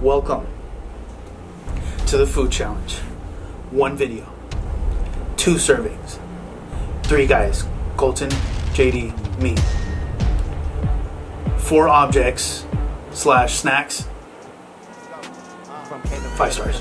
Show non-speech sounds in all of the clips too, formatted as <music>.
Welcome to the food challenge. One video, two servings, three guys Colton, JD, me. Four objects slash snacks. Five stars.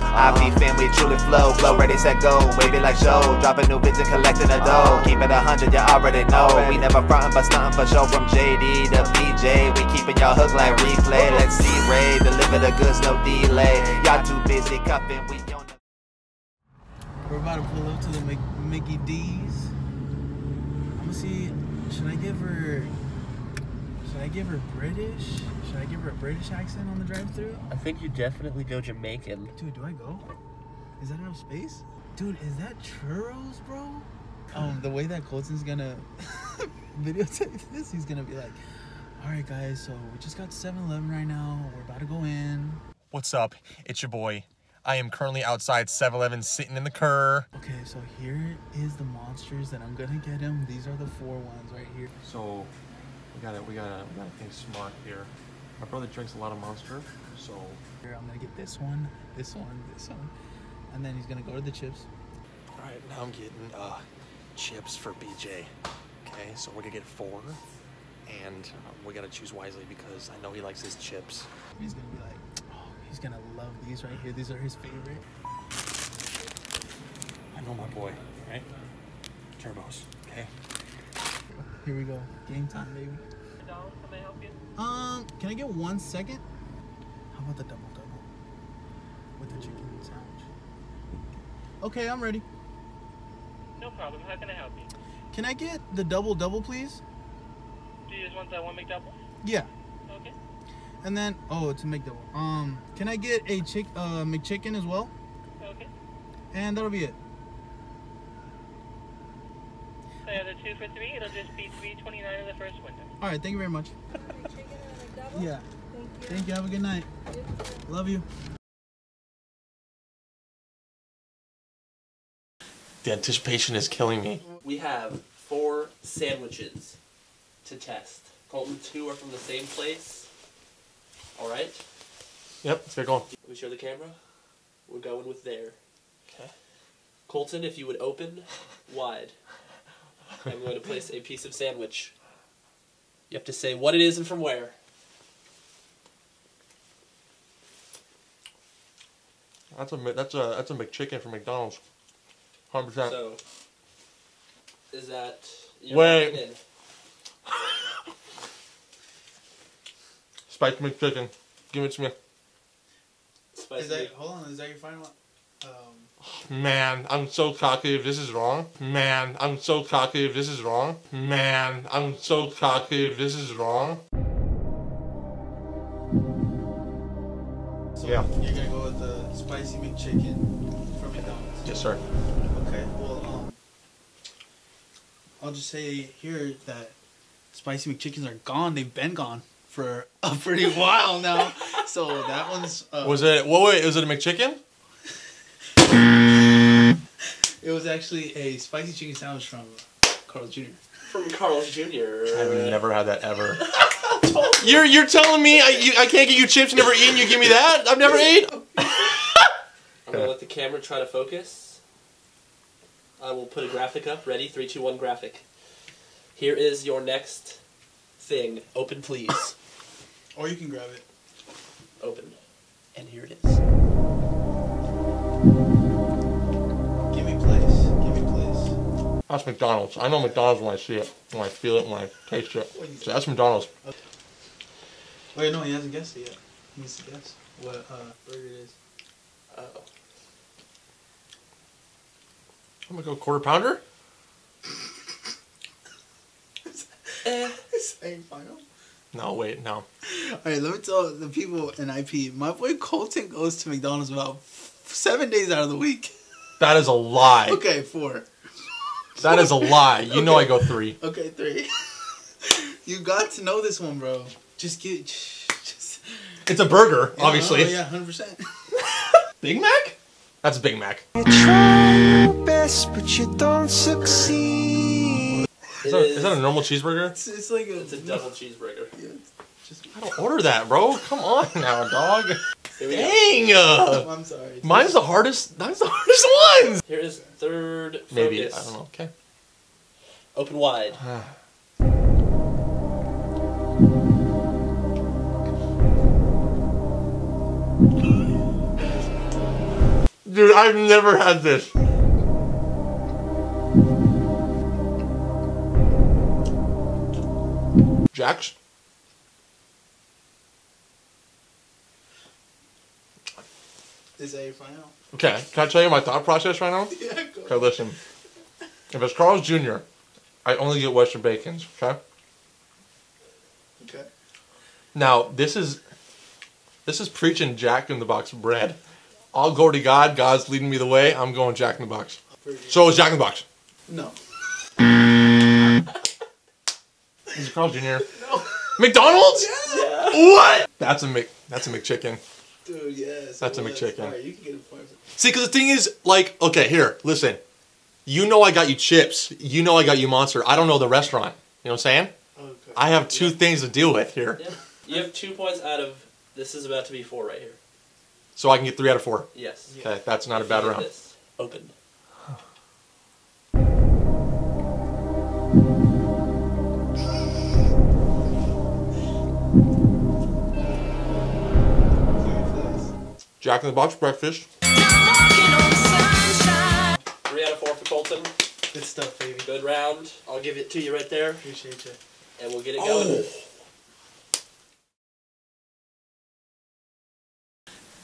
I be family truly flow, flow ready set go, wavy like show, dropping new bits and collecting the dough. Keep it a hundred, you already know. We never frontin' but stuntin' for show from JD to BJ. We keeping y'all hooked like replay. Let's see Ray deliver the goods, no delay. Y'all too busy cuffing, we on We're about to pull up to the Mic- Mickey D's. I'm gonna see. Should I give her? Should I give her British? Should I give her a British accent on the drive-through? I think you definitely go Jamaican. Dude, do I go? Is that enough space? Dude, is that churros, bro? Um, the way that Colton's gonna <laughs> videotape this, he's gonna be like, "All right, guys, so we just got 7-Eleven right now. We're about to go in. What's up? It's your boy. I am currently outside 7-Eleven sitting in the cur. Okay, so here is the monsters that I'm gonna get him. These are the four ones right here. So we gotta we gotta we gotta think smart here. My brother drinks a lot of monster, so Here, I'm gonna get this one, this one, this one, and then he's gonna go to the chips. Alright, now I'm getting uh chips for BJ. Okay, so we're gonna get four. And uh, we gotta choose wisely because I know he likes his chips. He's gonna be like, oh, he's gonna love these right here. These are his favorite. I know my boy, right? Turbos, okay? Here we go. Game time, baby. can i help Um, can I get one second? How about the double double with the chicken sandwich? Okay, I'm ready. No problem. How can I help you? Can I get the double double, please? Do you just want that one McDouble? Yeah. Okay. And then, oh, it's a McDouble. Um, can I get a chick, uh, McChicken as well? Okay. And that'll be it. So yeah, the two for three. It'll just be three twenty nine in the first window. All right, thank you very much. Chicken and a McDouble? Yeah. Thank you. Thank you. Have a good night. Love you. The anticipation is killing me. We have four sandwiches to test. Colton, two are from the same place. All right. Yep, let's get going. Let me show the camera. We're going with there. Okay. Colton, if you would open wide, <laughs> I'm going to place a piece of sandwich. You have to say what it is and from where. That's a that's a that's a McChicken from McDonald's. Hundred percent. So, is that you're Wait. locking? <laughs> Spiked McChicken. Give it to me. Spicy. hold on? Is that your final? Um, Man, I'm so cocky if this is wrong. Man, I'm so cocky if this is wrong. Man, I'm so cocky if this is wrong. so Yeah. You're gonna go with the spicy McChicken from McDonald's. Yes, sir. Okay. Well, um, I'll just say here that spicy McChickens are gone. They've been gone for a <laughs> pretty while now. So that one's. Uh, Was it? Whoa, wait. Was it a McChicken? Mm. It was actually a spicy chicken sandwich from Carl Jr. From Carl's Jr. I've never had that ever. <laughs> you're you're telling me I you, I can't get you chips never eaten. You give me that? I've never ate. <laughs> I'm gonna let the camera try to focus. I will put a graphic up. Ready? Three, two, one. Graphic. Here is your next thing. Open, please. Or you can grab it. Open. And here it is. That's McDonald's. I know McDonald's when I see it, when I feel it, when I taste it. So that's McDonald's. Wait, no, he hasn't guessed it yet. He needs to guess what uh, burger it is. Oh. I'm gonna go quarter pounder. <laughs> Eh. Saying final. No, wait, no. All right, let me tell the people in IP. My boy Colton goes to McDonald's about seven days out of the week. That is a lie. Okay, four. That is a lie. You know I go three. Okay, three. <laughs> you got to know this one, bro. Just get. <laughs> Just. It's a burger, obviously. Oh, yeah, hundred percent. <laughs> Big Mac? That's a Big Mac. You try your best, but you don't succeed. Is that, is that a normal cheeseburger? It's, it's like a. It's a double cheeseburger. Yeah. Just. I don't order that, bro. Come on now, dog. Dang. Uh, I'm sorry. mine's the hardest. Mine's the <laughs> hardest ones. Here is third focus. Maybe I don't know. Okay. Open wide. <sighs> Dude, I've never had this. Jax. Is your final? Okay, can I tell you my thought process right now? <laughs> Yeah, go. Okay, listen. If it's Carl's Jr., I only get Western Bacons, okay? Okay. Now, this is this is preaching Jack in the Box bread. I'll go to God, God's leading me the way, I'm going Jack in the Box. So is Jack in the Box. No. Is it Carl's Jr.? <laughs> No. McDonald's? Yeah. What? That's a Mc that's a McChicken. Dude, yes. That's a was. McChicken. Alright, you can get a point. See, because the thing is, like, okay, here, listen. You know I got you chips. You know I got you Monster. I don't know the restaurant. You know what I'm saying? Okay. I have two things to deal with here. Yeah. You have two points out of. This is about to be four right here. So I can get three out of four. Yes. Okay, that's not a bad round. This. Open. Jack in the Box breakfast. Three out of four for Colton. Good stuff, baby. Good round. I'll give it to you right there, Appreciate you. and we'll get it oh. going.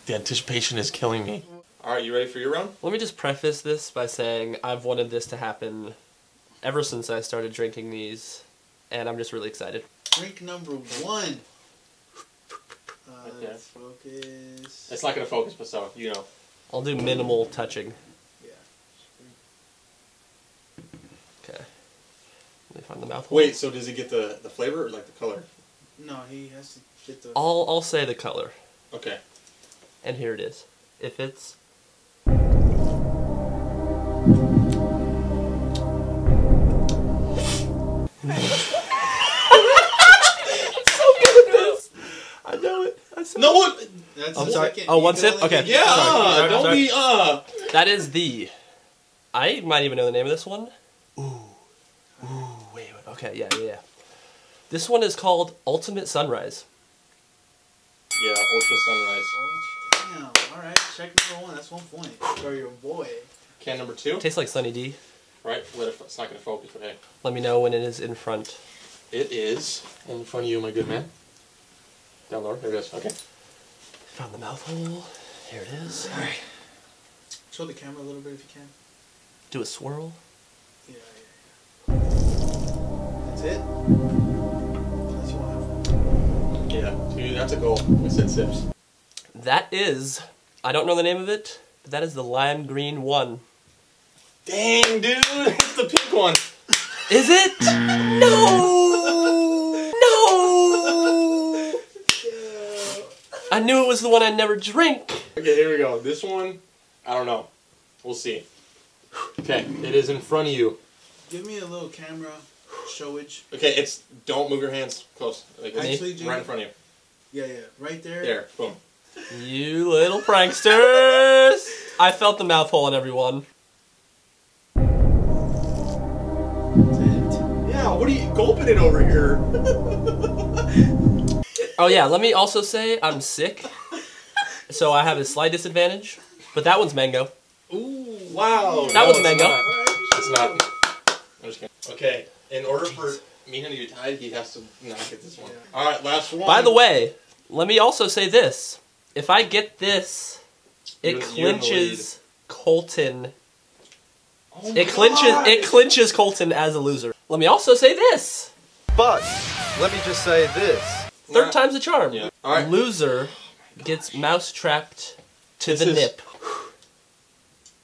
The anticipation is killing me. All right, you ready for your round? Let me just preface this by saying I've wanted this to happen ever since I started drinking these, and I'm just really excited. Drink number one. Uh, Okay. focus. It's not gonna focus, but so you know. I'll do minimal touching. Yeah. Okay. Let me find the mouth. Wait, so does he get the the flavor or like the color? No, he has to get the. I'll I'll say the color, Okay. and here it is. If it's I <laughs> know it. I said No one. That's I'm sorry. second. Oh, You one can sip? only Okay. get- Yeah, Sorry, sorry, don't sorry. be uh. That is the. I might even know the name of this one. Ooh. Ooh, wait, wait. Okay, yeah, yeah, yeah. This one is called Ultimate Sunrise. Yeah, Ultra Sunrise. Damn. All right. Check number one. That's one point for your boy. Can number two. Tastes like Sunny D. Right. Let it. It's not gonna focus, but hey, Let me know when it is in front. it is in front of you, my good man. Down lower. There it is. Okay. Found the mouth hole. Here it is. Alright. Show the camera a little bit if you can. Do a swirl. Yeah, yeah, yeah. That's it. Unless you want Yeah, dude, that's a goal. We said sips. That is. I don't know the name of it, but that is the lime green one. Dang, dude, <laughs> it's the pink one. Is it? No! No! I knew it was the one I'd never drink. Okay, here we go. This one, I don't know. We'll see. Okay, it is in front of you. Give me a little camera showage. Okay, it's don't move your hands close. Like it's Actually, right Jimmy- in front of you. Yeah, yeah. Right there. There, boom. You little pranksters! I felt the mouth hole on everyone. Yeah, what are you gulping it over here? <laughs> Oh yeah, let me also say I'm sick, so I have a slight disadvantage. But that one's mango. Ooh, wow. That was it's mango. not. It's not. I'm just kidding. Okay, in order for me and you to tie, he has to not get this one. Yeah. All right, last one. By the way, let me also say this: if I get this, it You're- you're in the clinches Colton. Oh It clinches. God. It clinches Colton as a loser. Let me also say this: But let me just say this. Third time's a charm. Yeah. All right. Loser gets mouse trapped to This the is- nip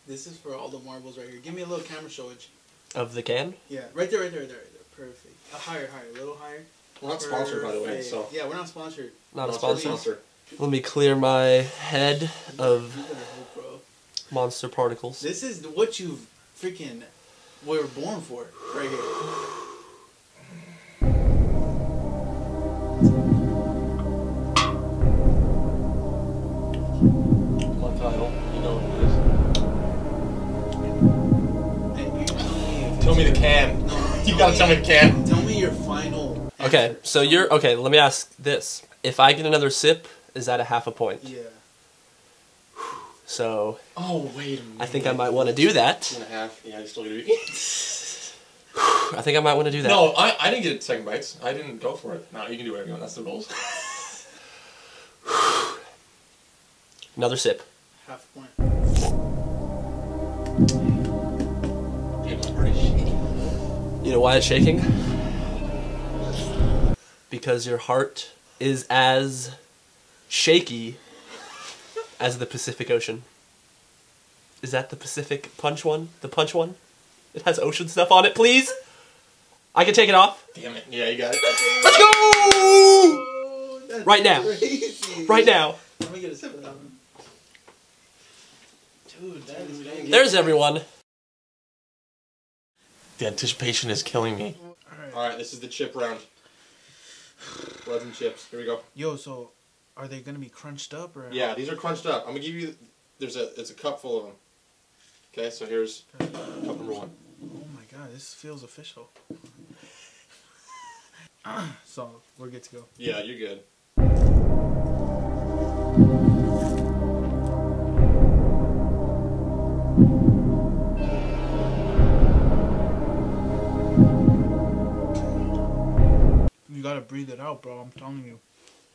This is for all the marbles right here. Give me a little camera showage. of the can. Yeah, right there, right there, right there. Right there. Perfect. Uh, higher, higher, a little higher. We're not sponsored, by the way, so. Yeah, we're not sponsored. Not a Not sponsor. sponsor. Let me clear my head of hope, bro. monster particles. This is what you freaking were born for, right here. The can. <laughs> You gotta tell me the can. Tell me your final. Okay, so you're okay. Let me ask this: If I get another sip, is that a half a point? Yeah. <sighs> So Oh wait a minute. I think I might want to do that. Two and a half. Yeah, you still gonna be. <laughs> <sighs> I think I might want to do that. No, I, I didn't get second bites. I didn't go for it. No, you can do whatever you want. That's the rules. <sighs> Another sip. Half point. You know why it's shaking? Because your heart is as shaky as the Pacific Ocean. Is that the Pacific punch one? The punch one? It has ocean stuff on it, please? I can take it off. Damn it. Yeah, you got it. Let's go! Oh, that's Right now. Crazy. Right now. Let me get a sip of that one. Dude, that is crazy. There's everyone. The anticipation is killing me. Alright. Alright, this is the chip round. Bloods and chips. Here we go. Yo, so are they gonna be crunched up or? Yeah, these are crunched up. I'm gonna give you. There's a. It's a cup full of them. Okay, so here's cup number one. Oh my god, this feels official. <laughs> so we're good to go. Yeah, you're good. Gotta breathe it out, bro. I'm telling you. <sighs>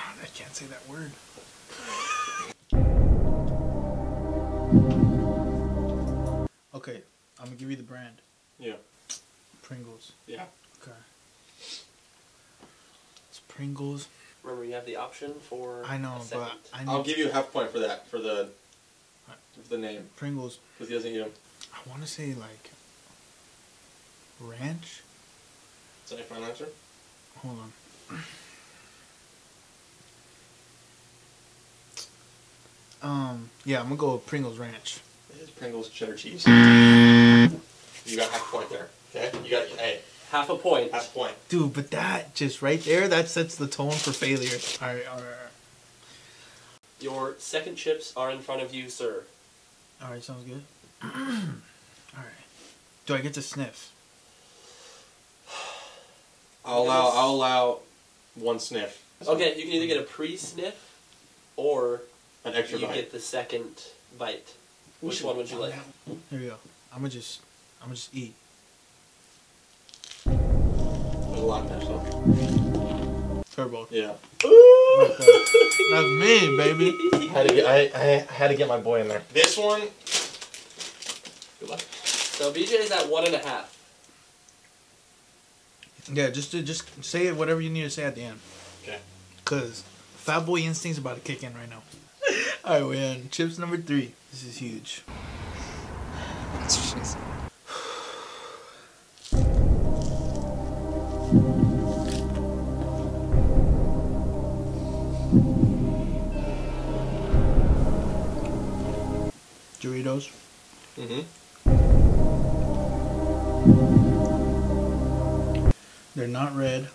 I can't say that word. Okay, I'm gonna give you the brand. Yeah. Pringles. Yeah. Okay. It's Pringles. Remember, you have the option for. I know, a but. I need I'll give you a half point for that for the for the name Pringles. because he doesn't eat them. I want to say like ranch. Is that your final answer? Hold on. Um, yeah, I'm gonna go with Pringles Ranch. It is Pringles cheddar cheese. You got half a point there. Okay. You got hey half a point. half point. Dude, but that just right there, that sets the tone for failure. Alright, alright, Your second chips are in front of you, sir. alright, sounds good. <clears throat> alright. Do I get to sniff? I'll allow. I'll allow one sniff. Okay, you can either get a pre-sniff, or An extra you bite. get the second bite. Which one would you like? Here we go. I'm gonna just, I'm gonna just eat. There's a lot in there, so. Turbo. Yeah. Right there. That's me, baby. had to get. I, I had to get my boy in there. This one. Good luck. So BJ's at one and a half. Yeah, just to, just say it whatever you need to say at the end. Okay. Cause Fat Boy Instinct's about to kick in right now. <laughs> All right, we're in chips number three. This is huge. <sighs> Doritos. Mm-hmm. They're not red.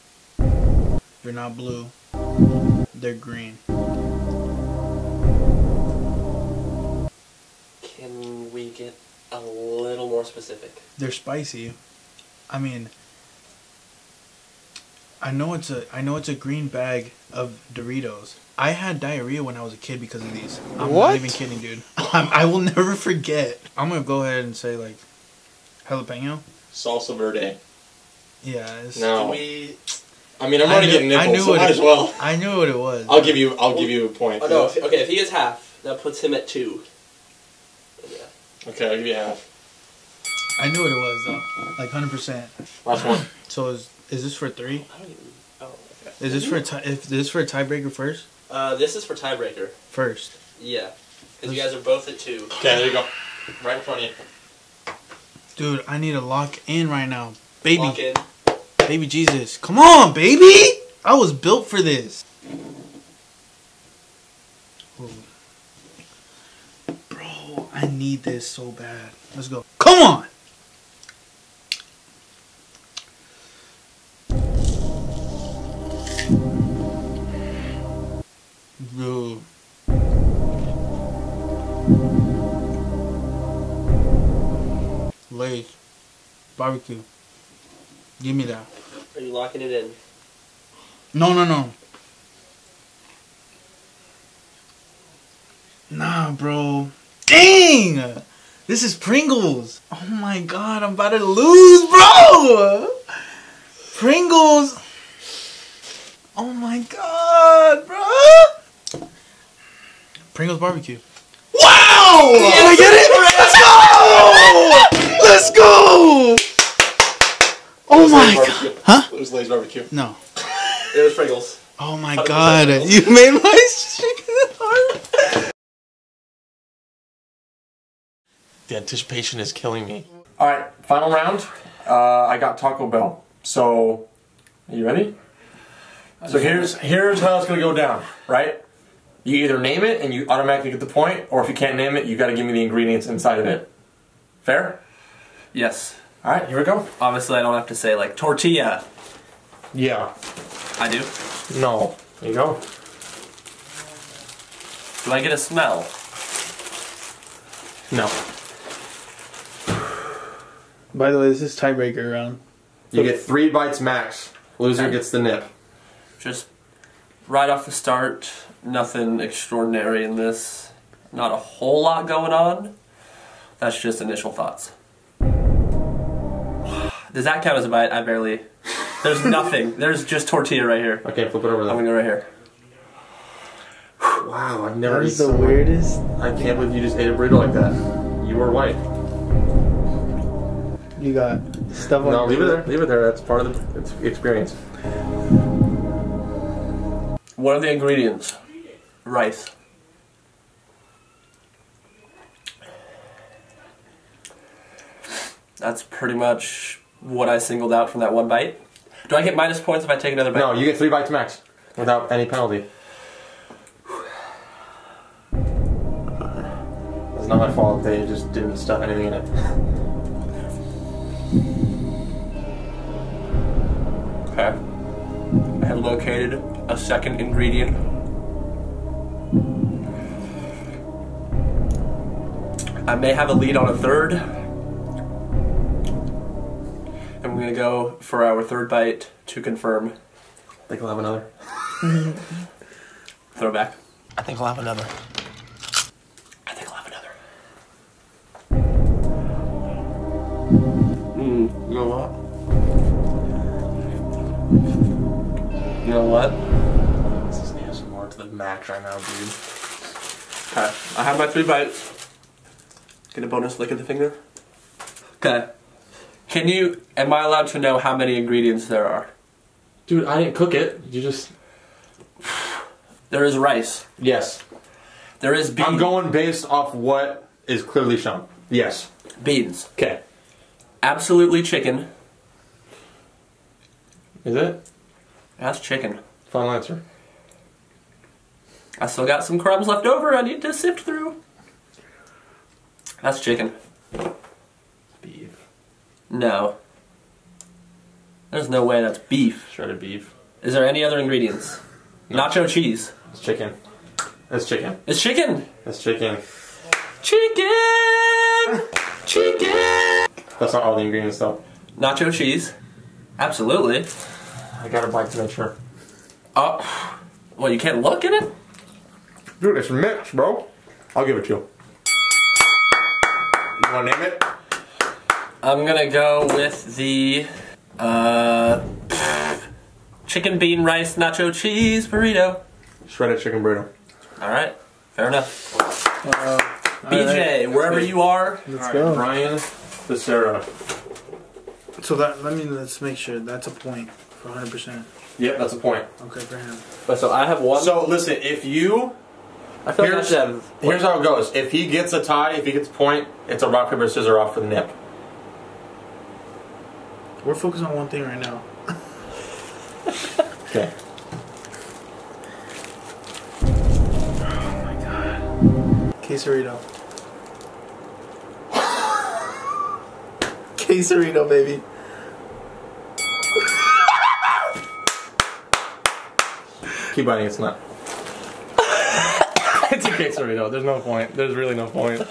They're not blue. They're green. Can we get a little more specific? They're spicy. I mean, I know it's a I know it's a green bag of Doritos. I had diarrhea when I was a kid because of these. I'm What? not even kidding, dude. <laughs> I'm, I will never forget. I'm gonna go ahead and say like jalapeno. Salsa verde. Yeah. It's, No. We? I mean, I'm already knew- getting I knew so what might it- as well. I knew what it was. I'll give you. I'll give you a point. Oh no! If, okay, if he gets half, that puts him at two. Yeah. Okay, I'll give you half. I knew what it was though. Like hundred percent. Last one. <laughs> So is is this for three? I don't even. Oh. Is this for a tie? If this is for a tiebreaker first? Uh, this is for tiebreaker. First. Yeah. Because you guys are both at two. Okay, there you go. Right in front of you. Dude, I need to lock in right now. Baby. Baby Jesus. Come on, baby! I was built for this. Bro, I need this so bad. Let's go. Come on! Bro. Barbecue. Give me that. Are you locking it in? No, no, no. Nah, bro. Dang! This is Pringles. Oh my god, I'm about to lose, bro! Pringles. Oh my god, bro! Pringles barbecue. Wow! Did I get it? Let's go! <laughs> Let's go! Oh my god. Huh? It was Lay's barbecue. No. <laughs> It was Pringles. Oh my god, you made my <laughs> chicken heart. The anticipation is killing me. All right, final round. Uh, I got Taco Bell. So, are you ready? So here's here's how it's gonna go down. Right? You either name it and you automatically get the point, or if you can't name it, you got to give me the ingredients inside of it. Fair? Yes. All right, here we go. Obviously, I don't have to say like tortilla. Yeah. I do. No. There you go. Do I get a smell? No. By the way, this is tiebreaker round. You get three bites max. Loser gets the nip. Just right off the start, nothing extraordinary in this. Not a whole lot going on. That's just initial thoughts. Does that count as a bite? I barely. There's nothing. <laughs> There's just tortilla right here. Okay, flip it over There. I'm there. gonna go right here. Wow, I've never That eaten is the someone- weirdest. I can't believe you just ate a burrito like that. You were white. You got stuff on No, leave it there. Leave it there. That's part of the experience. What are the ingredients? Rice. That's pretty much what I singled out from that one bite. Do I get minus points if I take another bite? No, you get three bites max without any penalty. It's not my fault. They just didn't stuff anything in it. Okay. I have located a second ingredient. I may have a lead on a third. Gonna go for our third bite to confirm. I think I'll have another. Throwback. I think I'll have another. I think I'll have another. Mm, you know what? You know what? This is ASMR to the max right now, dude. Okay, I have my three bites. Get a bonus lick of the finger. Okay. Can you, am I allowed to know how many ingredients there are? Dude, I didn't cook it. You just. There is rice. Yes. There is beans. I'm going based off what is clearly shown. Yes. Beans. Okay. Absolutely chicken. Is it? That's chicken. Final answer. I still got some crumbs left over I need to sift through. That's chicken. No. There's no way that's beef. Shredded beef. Is there any other ingredients? Nacho cheese. It's chicken. It's chicken. It's chicken. It's chicken. Chicken. Chicken. That's not all the ingredients though. Nacho cheese. Absolutely. I got a bite to make sure. Oh. Well, you can't look at it? Dude, it's mixed, bro. I'll give it to you. You wanna name it? I'm gonna go with the uh, chicken bean rice nacho cheese burrito. Shredded chicken burrito. All right, fair enough. BJ, wherever you are, Let's go. Brian Becerra. So that let me let's make sure that's a point for 100. percent Yep, that's a point. Okay, for him. so I have one. So listen, if you I feel like I here's, have. here's how it goes. If he gets a tie, if he gets a point, it's a rock paper scissors off for the nip. We're focused on one thing right now. Okay. Oh my god. Quesarito. Quesarito, baby. Keep biting, it's not. <laughs> it's a quesarito. There's no point. There's really no point.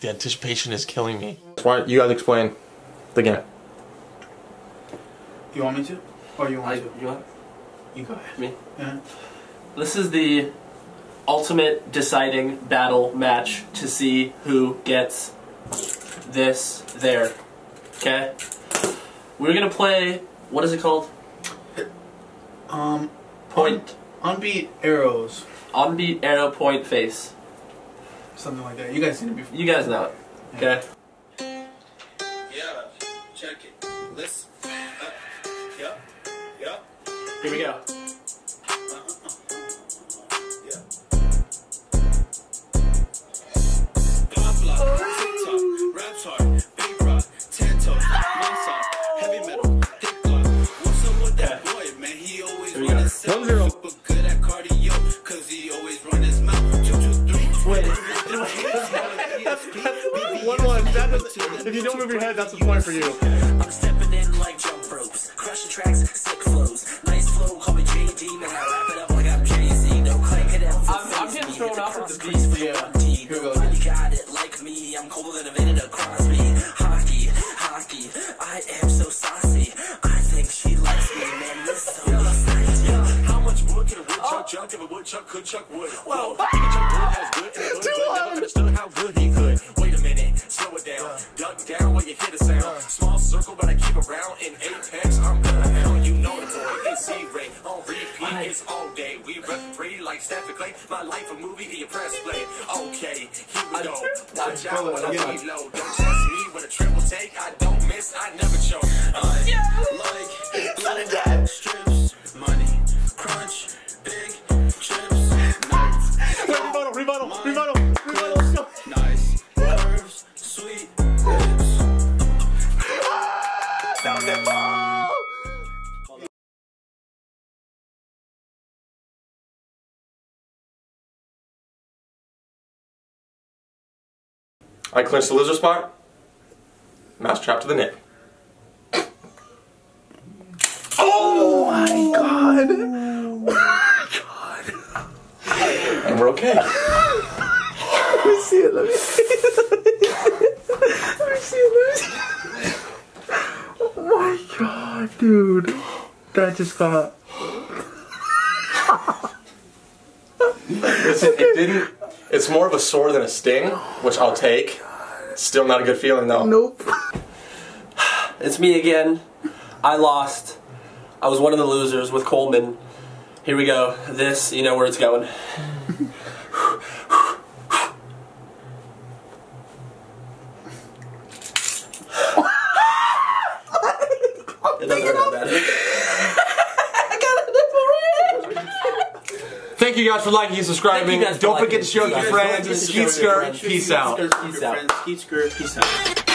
The anticipation is killing me. Why you guys explain the game? You want me to? Or you want I, to? you want You go ahead. me? Yeah. This is the ultimate deciding battle match to see who gets this there. Okay? We're gonna play. What is it called? Um, Point. unbeat arrows, Unbeat arrow point face. Something like that. You guys seen it before. You guys know it. Okay? Yeah, check it. Listen. Uh, yep. Yep. Here we go. Don't move your head, that's the point for you. I'm stepping in like jump ropes, crushing tracks, sick flows, nice flow, call me JD, man. I wrap it up like I'm Jay Z. No clank it out. I'm- I'm getting thrown off with the beats, Yeah. Here we go. Nobody got it like me. I'm colder than a minute across me. Hockey, hockey. I am so saucy. I think she likes me, man. This so. How much wood can a woodchuck oh. chuck if a woodchuck could chuck wood? Well, I clinch the lizard spot. Mouse trap to the neck. Oh my god! Oh my god! And we're okay. Let me see it. Let me see it. Let me see it. Let me see it. Oh my god, dude. That just got. Listen, it didn't. It's more of a sore than a sting, which I'll take. Still not a good feeling though. Nope. <sighs> It's me again. I lost. I was one of the losers with Coleman. Here we go. This, you know where it's going. <laughs> It doesn't hurt that bad. Thank you guys for liking and subscribing. Thank you guys for Don't forget to share with your Thank you guys friends. Skeet skrrt. Peace Peace out. Peace out. Skeet skrrt. Peace out.